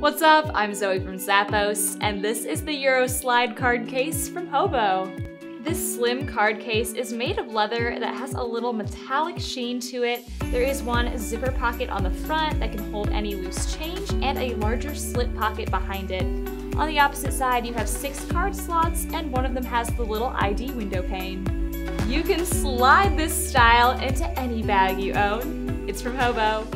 What's up? I'm Zoe from Zappos, and this is the Euro Slide card case from Hobo. This slim card case is made of leather that has a little metallic sheen to it. There is one zipper pocket on the front that can hold any loose change and a larger slip pocket behind it. On the opposite side, you have six card slots and one of them has the little ID window pane. You can slide this style into any bag you own. It's from Hobo.